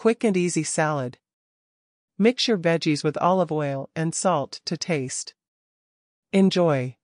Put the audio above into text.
Quick and easy salad. Mix your veggies with olive oil and salt to taste. Enjoy.